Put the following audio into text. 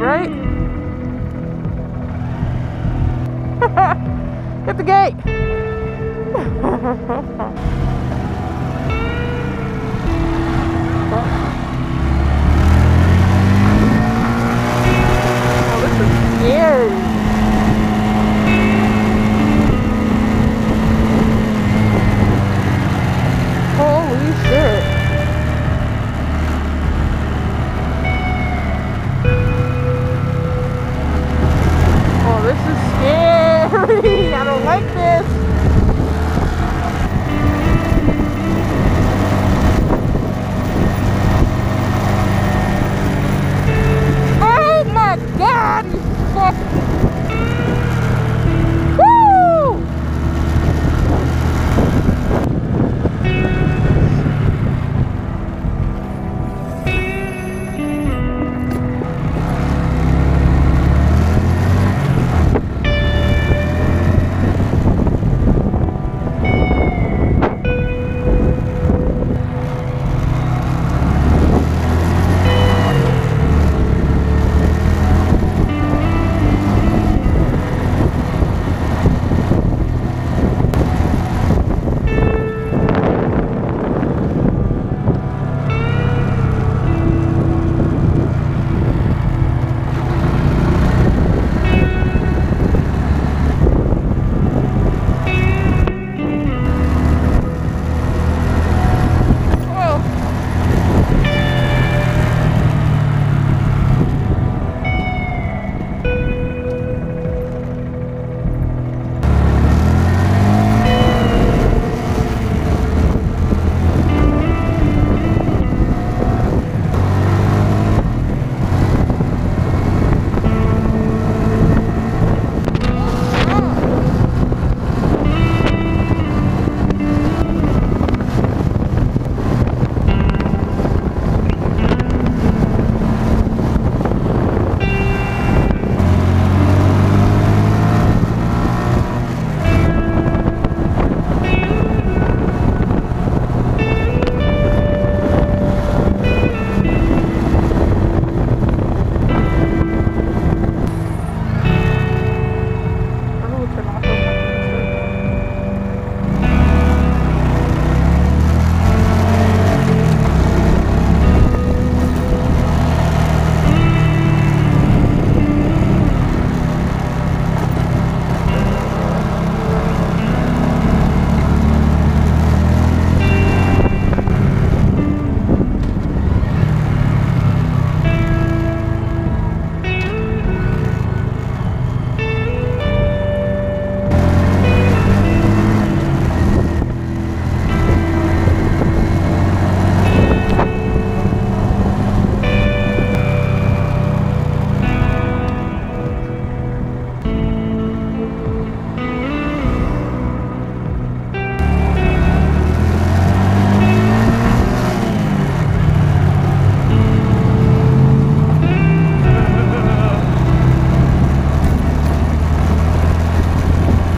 right? Hit the gate. oh. like this.